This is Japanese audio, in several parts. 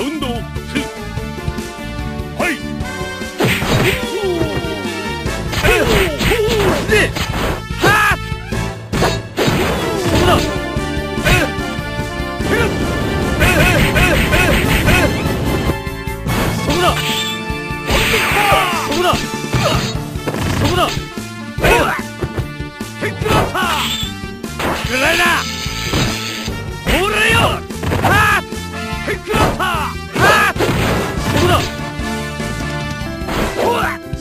ラウンド2はい。そこだ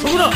そこだ。